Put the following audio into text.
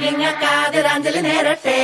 നിങ്ങൾക്കാതിരാഞ്ജലി നേരട്ടെ